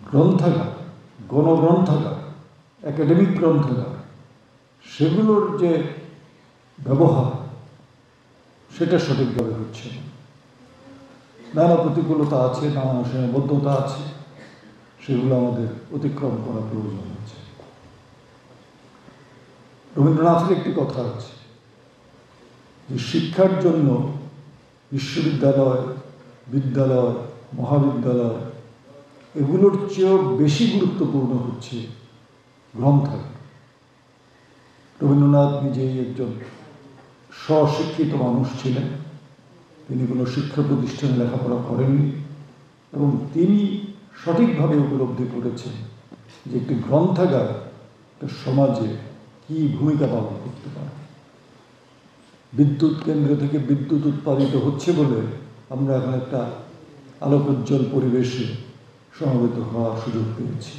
গ্রন্থাগার, গণগ্রন্থাগার একাডেমিক গ্রন্থাগার, সেগুলোর যে ব্যবহার, সেটা সঠিকভাবে হচ্ছে নানা প্রতিকূলতা আছে, নানা সীমাবদ্ধতা আছে, সেগুলো আমাদের অতিক্রম করা প্রয়োজন আছে রবীন্দ্রনাথের একটি কথা আছে যে, শিক্ষার জন্য বিশ্ববিদ্যালয়, বিদ্যালয়, মহাবিদ্যালয় এগুলোর চেয়েও বেশি গুরুত্বপূর্ণ হচ্ছে গ্রন্থাগার রবীন্দ্রনাথ নিজেই একজন স্বশিক্ষিত মানুষ ছিলেন। তিনি কোনো শিক্ষা প্রতিষ্ঠানে লেখাপড়া করেননি এবং তিনি সঠিকভাবে উপলব্ধি করেছেন যে একটি গ্রন্থাগার একটা সমাজে কি ভূমিকা পালন করতে পারে। বিদ্যুৎ কেন্দ্র থেকে বিদ্যুৎ উৎপাদিত হচ্ছে বলে আমরা এখন একটা আলোকোজ্জ্বল পরিবেশে সমবেত হওয়ার সুযোগ পেয়েছি।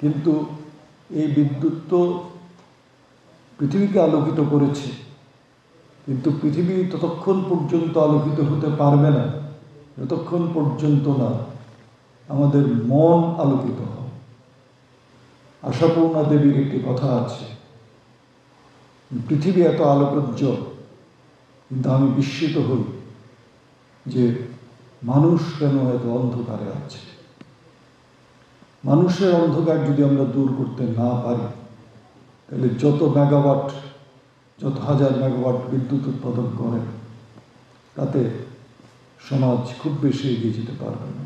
কিন্তু এই বিদ্যুৎ তো পৃথিবীকে আলোকিত করেছে। কিন্তু পৃথিবী ততক্ষণ পর্যন্ত আলোকিত হতে পারবে না, যতক্ষণ পর্যন্ত না আমাদের মন আলোকিত হয় আশাপূর্ণা দেবীর একটি কথা আছে, পৃথিবী এত আলোকোজ্জ্বল, কিন্তু আমি বিস্মিত হই যে মানুষ কেন এত অন্ধকারে আছে? মানুষের অন্ধকার যদি আমরা দূর করতে না পারি, তাহলে যত মেগাওয়াট যত হাজার মেগাওয়াট বিদ্যুৎ উৎপাদন করে, তাতে সমাজ খুব বেশি এগিয়ে যেতে পারবে না।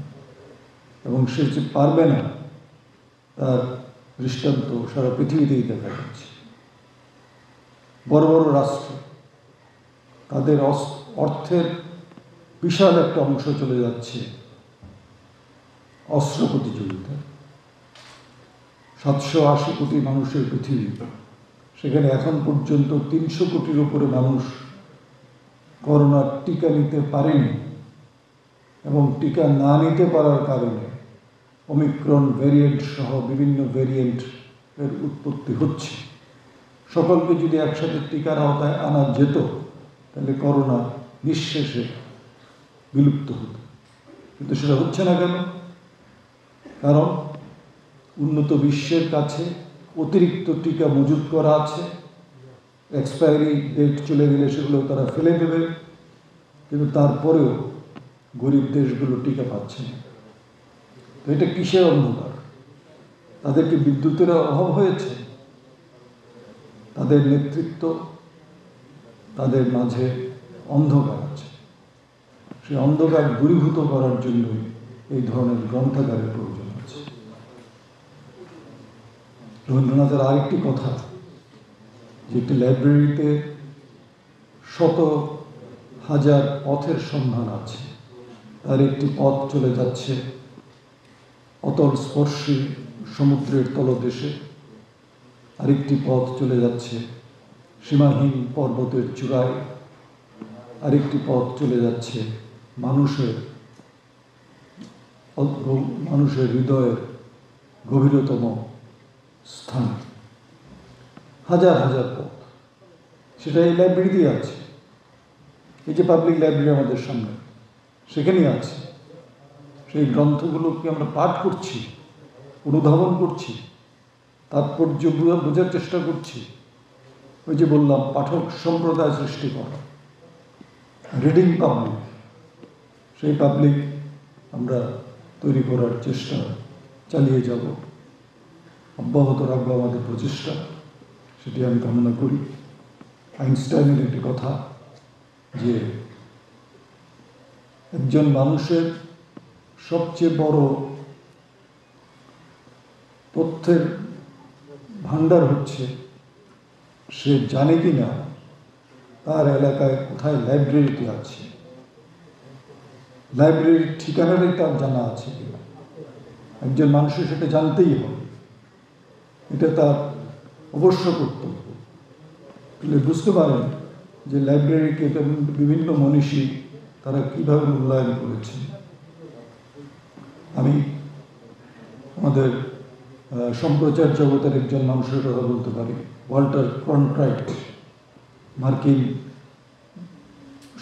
এবং সে যে পারবে না, তার দৃষ্টান্ত সারা পৃথিবীতেই দেখা যাচ্ছে। বড় বড় রাষ্ট্র, তাদের অর্থের বিশাল একটা অংশ চলে যাচ্ছে অস্ত্র প্রতিযোগিতা সাতশো আশি কোটি মানুষের পৃথিবী, সেখানে এখন পর্যন্ত তিনশো কোটির উপরে মানুষ করোনার টিকা নিতে পারেনি এবং টিকা না নিতে পারার কারণে অমিক্রন ভ্যারিয়েন্ট সহ বিভিন্ন ভ্যারিয়েন্ট এর উৎপত্তি হচ্ছে। সকলকে যদি একসাথে টিকার আওতায় আনা যেত, তাহলে করোনা নিঃশেষে বিলুপ্ত হতো। কিন্তু সেটা হচ্ছে না কেন? কারণ উন্নত বিশ্বের কাছে অতিরিক্ত টিকা মজুত করা আছে। এক্সপায়ারি ডেট চলে গেলে সেগুলো তারা ফেলে দেবে। কিন্তু তারপরেও গরিব দেশগুলো টিকা পাচ্ছে না। তো এটা কিসের অন্ধকার? তাদেরকে বিদ্যুতের অভাব হয়েছে? তাদের নেতৃত্ব, তাদের মাঝে অন্ধকার আছে। সেই অন্ধকার দূরীভূত করার জন্যই এই ধরনের গ্রন্থাগারের প্রয়োজন আছে। রবীন্দ্রনাথের আরেকটি কথা, যে একটি লাইব্রেরিতে শত হাজার পথের সন্ধান আছে। তার একটি পথ চলে যাচ্ছে অতল স্পর্শী সমুদ্রের তলদেশে। আরেকটি পথ চলে যাচ্ছে সীমাহীন পর্বতের চূড়ায়। আরেকটি পথ চলে যাচ্ছে মানুষের মানুষের হৃদয়ের গভীরতম স্থান। হাজার হাজার পথ। সেটা এই লাইব্রেরিতেই আছে। এই যে পাবলিক লাইব্রেরি আমাদের সামনে, সেখানেই আছে। সেই গ্রন্থগুলোকে আমরা পাঠ করছি, অনুধাবন করছি, তাৎপর্য বোঝার চেষ্টা করছি। ওই যে বললাম, পাঠক সম্প্রদায় সৃষ্টি করা। রিডিং পাবলিক সেই পাবলিক আমরা তৈরি করার চেষ্টা চালিয়ে যাব। অব্যাহত রাখব আমাদের প্রচেষ্টা, সেটি আমি কামনা করি। আইনস্টাইনের একটি কথা যে, একজন মানুষের সবচেয়ে বড় তথ্যের ভাণ্ডার হচ্ছে, সে জানে কি না তার এলাকায় কোথায় লাইব্রেরিটি আছে। লাইব্রেরির ঠিকানাটাই তার জানা আছে। একজন মানুষের সেটা জানতেই হবে। এটা তার অবশ্য কর্তব্য। বুঝতে পারেন যে লাইব্রেরিকে বিভিন্ন মনীষী তারা কীভাবে মূল্যায়ন করেছে আমি আমাদের সম্প্রচার জগতের একজন মানুষের কথা বলতে পারি, ওয়াল্টার কন্ট্রাক্ট মার্কিন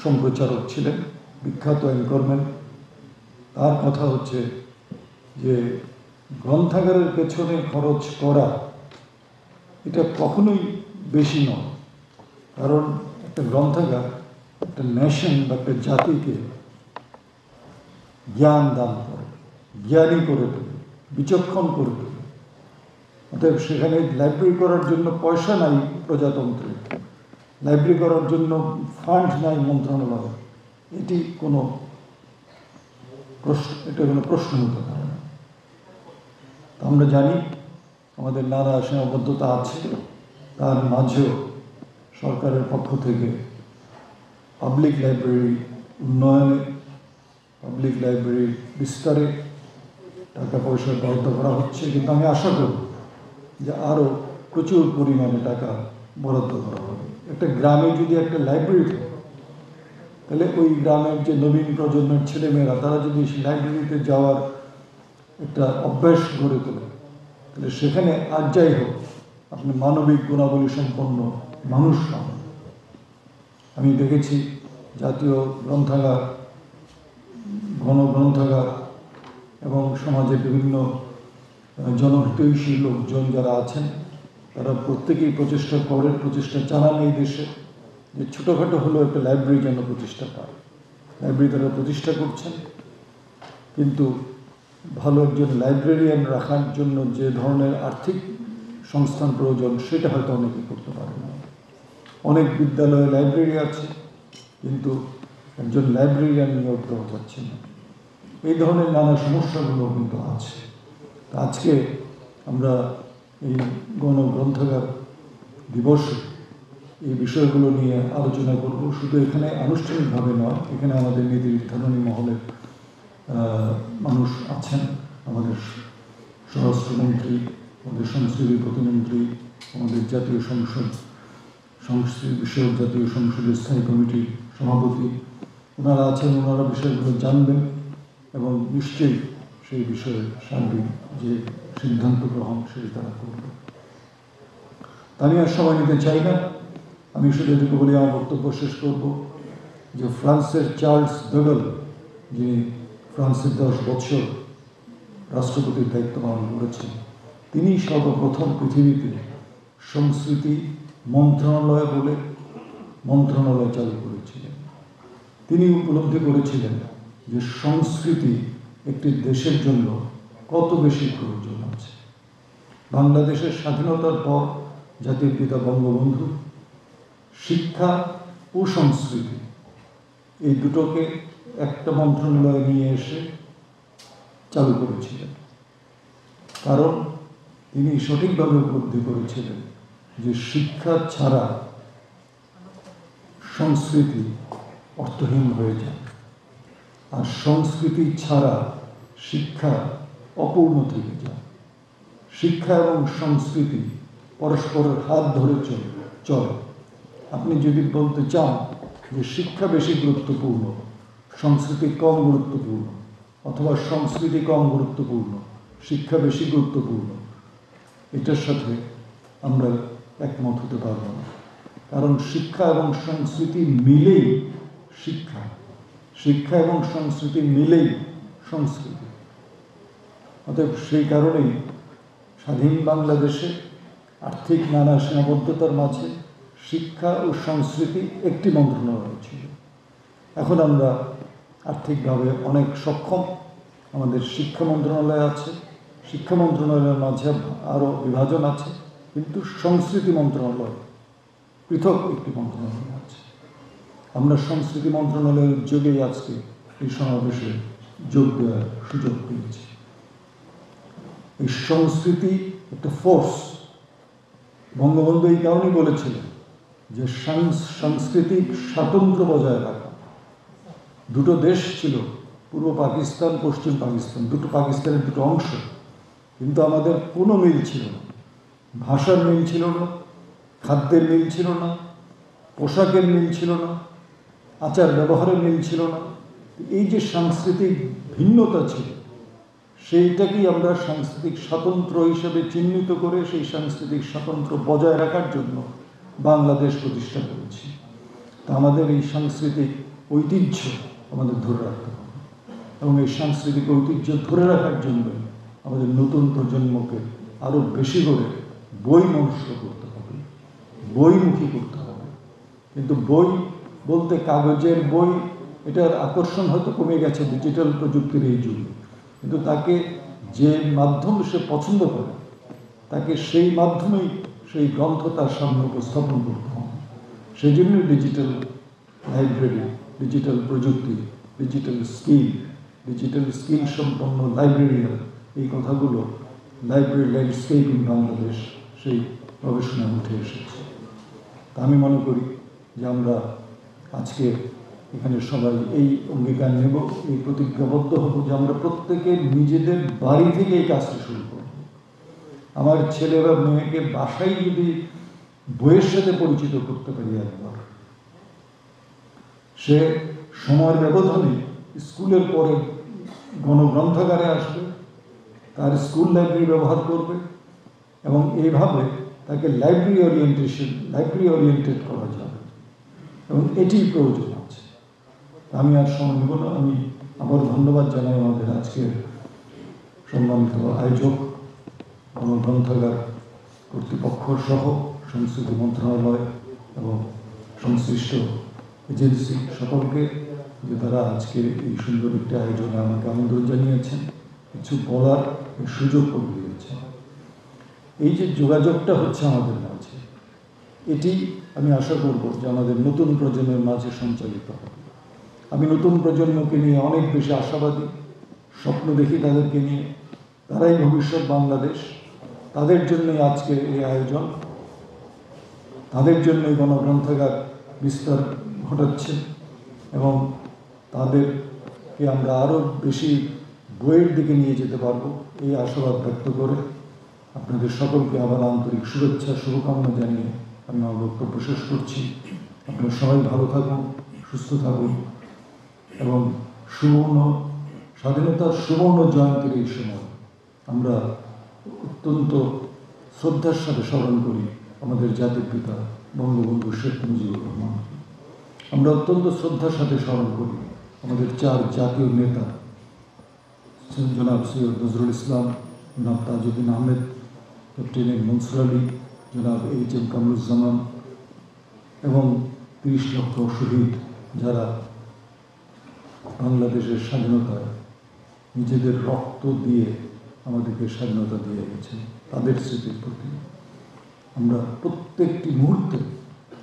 সম্প্রচারক ছিলেন। বিখ্যাত অ্যাঙ্করম্যান তার কথা হচ্ছে যে গ্রন্থাগারের পেছনে খরচ করা, এটা কখনোই বেশি নয়। কারণ একটা গ্রন্থাগার, একটা নেশন বা একটা জাতিকে জ্ঞান দান করে, জ্ঞানী করে তোলে, বিচক্ষণ করে তোলে। অতএব সেখানে লাইব্রেরি করার জন্য পয়সা নাই প্রজাতন্ত্রে। লাইব্রেরি করার জন্য ফান্ড নাই মন্ত্রণালয়। এটি কোনো প্রশ্ন এটা কোনো প্রশ্ন হতে পারে না। তো আমরা জানি আমাদের নানা সীমাবদ্ধতা আছে, তার মাঝেও সরকারের পক্ষ থেকে পাবলিক লাইব্রেরি উন্নয়নে পাবলিক লাইব্রেরি বিস্তারে টাকা পয়সা বরাদ্দ করা হচ্ছে। কিন্তু আমি আশা করব যে আরও প্রচুর পরিমাণে টাকা বরাদ্দ করা হবে। একটা গ্রামে যদি একটা লাইব্রেরি থাকে তাহলে ওই গ্রামের যে নবীন প্রজন্মের ছেলেমেয়েরা, তারা যদি লাইব্রেরিতে যাওয়ার একটা অভ্যাস গড়ে তোলে, তাহলে সেখানে আর যাই হোক, আপনি মানবিক গুণাবলী সম্পন্ন মানুষ পাবেন আমি দেখেছি জাতীয় গ্রন্থাগার গণগ্রন্থাগার এবং সমাজের বিভিন্ন জনহিতৈষী লোকজন যারা আছেন, তারা প্রত্যেকেই প্রচেষ্টা করে প্রচেষ্টা চালান এই দেশে। যে ছোটোখাটো হলেও একটা লাইব্রেরি যেন প্রতিষ্ঠা পায়। লাইব্রেরি তারা প্রতিষ্ঠা করছেন। কিন্তু ভালো একজন লাইব্রেরিয়ান রাখার জন্য যে ধরনের আর্থিক সংস্থান প্রয়োজন, সেটা হয়তো অনেকে করতে পারে না। অনেক বিদ্যালয়ে লাইব্রেরি আছে, কিন্তু একজন লাইব্রেরিয়ান নিয়োগ দেওয়া যাচ্ছে না। এই ধরনের নানা সমস্যাগুলো কিন্তু আছে। আজকে আমরা এই গণগ্রন্থাগার দিবসে এই বিষয়গুলো নিয়ে আলোচনা করব। শুধু এখানে আনুষ্ঠানিকভাবে নয়, এখানে আমাদের নীতি নির্ধারণী মহলের মানুষ আছেন। আমাদের স্বরাষ্ট্রমন্ত্রী, আমাদের সংস্কৃতি প্রতিমন্ত্রী, আমাদের জাতীয় সংসদ, সংস্কৃতি বিষয়ক জাতীয় সংসদের স্থায়ী কমিটির সভাপতি। ওনারা আছেন, ওনারা বিষয়গুলো জানবেন এবং নিশ্চয়ই সেই বিষয়ে সার্বিক যে সিদ্ধান্ত গ্রহণ, সেটি তারা করবে। আমি আর সময় নিতে চাই না। আমি শুধু এটুকু বলে, আমার বক্তব্য শেষ করব যে ফ্রান্সের চার্লস ডগল, যিনি ফ্রান্সের দশ বছর রাষ্ট্রপতির দায়িত্ব পালন করেছেন, তিনি সর্বপ্রথম পৃথিবীতে সংস্কৃতি মন্ত্রণালয় বলে মন্ত্রণালয় চালু করেছিলেন। তিনি উপলব্ধি করেছিলেন যে সংস্কৃতি একটি দেশের জন্য কত বেশি প্রয়োজন আছে। বাংলাদেশের স্বাধীনতার পর জাতির পিতা বঙ্গবন্ধু শিক্ষা ও সংস্কৃতি, এই দুটোকে একটা মন্ত্রণালয়ে নিয়ে এসে চালু করেছিলেন। কারণ তিনি সঠিকভাবে উপলব্ধি করেছিলেন যে শিক্ষা ছাড়া সংস্কৃতি অর্থহীন হয়ে যায়। আর সংস্কৃতি ছাড়া শিক্ষা অপূর্ণ থেকে যায়। শিক্ষা এবং সংস্কৃতি পরস্পরের হাত ধরে চলে চলে। আপনি যদি বলতে চান যে শিক্ষা বেশি গুরুত্বপূর্ণ, সংস্কৃতি কম গুরুত্বপূর্ণ, অথবা সংস্কৃতি কম গুরুত্বপূর্ণ, শিক্ষা বেশি গুরুত্বপূর্ণ, এটার সাথে আমরা একমত হতে পারব না। কারণ শিক্ষা এবং সংস্কৃতি মিলেই শিক্ষা। শিক্ষা এবং সংস্কৃতি মিলেই সংস্কৃতি। অতএব সেই কারণেই স্বাধীন বাংলাদেশে আর্থিক নানা সীমাবদ্ধতার মাঝে শিক্ষা ও সংস্কৃতি একটি মন্ত্রণালয় ছিল। এখন আমরা আর্থিকভাবে অনেক সক্ষম। আমাদের শিক্ষা মন্ত্রণালয় আছে। শিক্ষা মন্ত্রণালয়ের মাঝে আরও বিভাজন আছে। কিন্তু সংস্কৃতি মন্ত্রণালয় পৃথক একটি মন্ত্রণালয় আছে। আমরা সংস্কৃতি মন্ত্রণালয়ের যোগেই আজকে এই সমাবেশে যোগ দেওয়ার সুযোগ পেয়েছি। এই সংস্কৃতি একটা ফোর্স বঙ্গবন্ধু এই কারণেই বলেছিলেন যে সাংস্কৃতিক স্বাতন্ত্র্য বজায় রাখা। দুটো দেশ ছিল, পূর্ব পাকিস্তান, পশ্চিম পাকিস্তান। দুটো পাকিস্তানের দুটো অংশ। কিন্তু আমাদের কোনো মিল ছিল না। ভাষার মিল ছিল না, খাদ্যের মিল ছিল না, পোশাকের মিল ছিল না, আচার ব্যবহারের মিল ছিল না। এই যে সাংস্কৃতিক ভিন্নতা ছিল, সেইটাকেই আমরা সাংস্কৃতিক স্বাতন্ত্র হিসেবে চিহ্নিত করে সেই সাংস্কৃতিক স্বাতন্ত্র বজায় রাখার জন্য বাংলাদেশ প্রতিষ্ঠা করেছি। তা আমাদের এই সাংস্কৃতিক ঐতিহ্য আমাদের ধরে রাখতে হবে। এবং এই সাংস্কৃতিক ঐতিহ্য ধরে রাখার জন্য আমাদের নতুন প্রজন্মকে আরও বেশি করে বই মনুষ্য করতে হবে বইমুখী করতে হবে। কিন্তু বই বলতে কাগজের বই, এটার আকর্ষণ হয়তো কমে গেছে ডিজিটাল প্রযুক্তির এই যুগে। কিন্তু তাকে যে মাধ্যম সে পছন্দ করে, তাকে সেই মাধ্যমেই সেই গ্রন্থ তার সামনে উপস্থাপন করতে। হবে সেই জন্য ডিজিটাল লাইব্রেরি ডিজিটাল প্রযুক্তি ডিজিটাল স্কিল ডিজিটাল স্কিল সম্পন্ন লাইব্রেরিয়ান এই কথাগুলো লাইব্রেরি ল্যান্ডস্কেপ ইন বাংলাদেশ সেই গবেষণায় উঠে এসেছে। তা আমি মনে করি যে আমরা আজকে এখানে সবাই এই অঙ্গীকার নেব, এই প্রতিজ্ঞাবদ্ধ হব যে আমরা প্রত্যেকে নিজেদের বাড়ি থেকে এই কাজটা আমার ছেলে বা মেয়েকে বাসায় যদি বইয়ের সাথে পরিচিত করতে পারি একবার। সে সময়ের ব্যবধানে স্কুলের পরে গণগ্রন্থাগারে আসবে, তার স্কুল লাইব্রেরি ব্যবহার করবে এবং এইভাবে তাকে লাইব্রেরি ওরিয়েন্টেশন, লাইব্রেরি ওরিয়েন্টেড করা যাবে। এবং এটি প্রয়োজন আছে। আমি আর সময় নেব না, আমি আবার ধন্যবাদ জানাই আমাদের আজকের সম্মানিত আয়োজক। গণগ্রন্থাগার কর্তৃপক্ষ সহ সংস্কৃতি মন্ত্রণালয় এবং সংশ্লিষ্ট এজেন্সি সকলকে যে তারা আজকে এই সুন্দর একটি আয়োজনে আমাকে আমন্ত্রণ জানিয়েছেন, কিছু বলার সুযোগ করে দিয়েছেন। এই যে যোগাযোগটা হচ্ছে আমাদের মাঝে, এটি আমি আশা করব যে আমাদের নতুন প্রজন্মের মাঝে সঞ্চালিত হবে। আমি নতুন প্রজন্মকে নিয়ে অনেক বেশি আশাবাদী, স্বপ্ন দেখি তাদেরকে নিয়ে। তারাই ভবিষ্যৎ বাংলাদেশ। তাদের জন্যই আজকে এই আয়োজন। তাদের জন্যই গণগ্রন্থাগার বিস্তার ঘটাচ্ছে এবং তাদেরকে আমরা আরও বেশি বইয়ের দিকে নিয়ে যেতে পারব এই আশাবাদ ব্যক্ত করে। আপনাদের সকলকে আবার আন্তরিক শুভেচ্ছা, শুভকামনা জানিয়ে আমি আমার বক্তব্য শেষ করছি। আপনারা সবাই ভালো থাকুন, সুস্থ থাকুন এবং সুবর্ণ স্বাধীনতার সুবর্ণ জয়ন্তীর এই সময় আমরা অত্যন্ত শ্রদ্ধার সাথে স্মরণ করি আমাদের জাতির পিতা বঙ্গবন্ধু শেখ মুজিবুর রহমান। আমরা অত্যন্ত শ্রদ্ধার সাথে স্মরণ করি আমাদের চার জাতীয় নেতা জনাব সৈয়দ নজরুল ইসলাম, জনাব তাজউদ্দিন আহমেদ, ক্যাপ্টেন এম মনসুর আলী, জনাব এইচ এম কামরুজ্জামান এবং তিরিশ লক্ষ শহীদ যারা বাংলাদেশের স্বাধীনতায় নিজেদের রক্ত দিয়ে আমাদেরকে স্বাধীনতা দিয়ে গেছেন তাদের স্মৃতির প্রতি। আমরা প্রত্যেকটি মুহূর্তে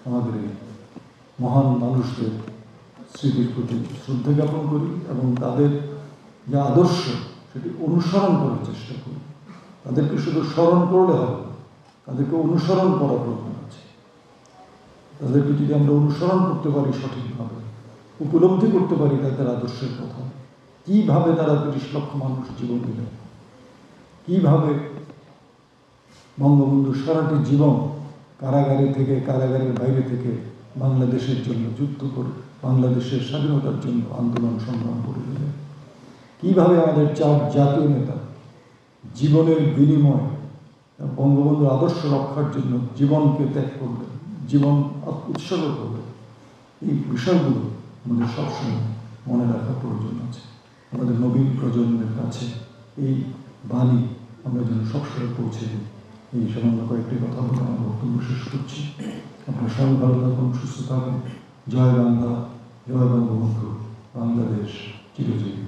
আমাদের মহান মানুষদের স্মৃতির প্রতি শ্রদ্ধা জ্ঞাপন করি এবং তাদের যে আদর্শ, সেটি অনুসরণ করার চেষ্টা করি। তাদেরকে শুধু স্মরণ করলে হবে তাদেরকে অনুসরণ করা প্রয়োজন আছে। তাদেরকে যদি আমরা অনুসরণ করতে পারি সঠিকভাবে, উপলব্ধি করতে পারি তাদের আদর্শের কথা, কীভাবে তারা তিরিশ লক্ষ মানুষ জীবন দিলেন কীভাবে বঙ্গবন্ধু সারাটি জীবন কারাগারে থেকে, কারাগারের বাইরে থেকে বাংলাদেশের জন্য যুদ্ধ করে, বাংলাদেশের স্বাধীনতার জন্য আন্দোলন সংগ্রাম করে দিলেন? কীভাবে আমাদের চার জাতীয় নেতা জীবনের বিনিময় বঙ্গবন্ধুর আদর্শ রক্ষার জন্য জীবনকে ত্যাগ করলেন, জীবন উৎসর্গ করলেন? এই বিষয়গুলো আমাদের সবসময় মনে রাখা প্রয়োজন আছে। আমাদের নবীন প্রজন্মের কাছে এই বাণী আমরা যেন সবসময় পৌঁছে এই সামান্য কয়েকটি কথা বলে আমার বক্তব্য শেষ করছি। আপনার সবাই ভালো থাকুন, সুস্থ থাকুন। জয় বাংলা, জয় বঙ্গবন্ধু। বাংলাদেশ চিরজীবী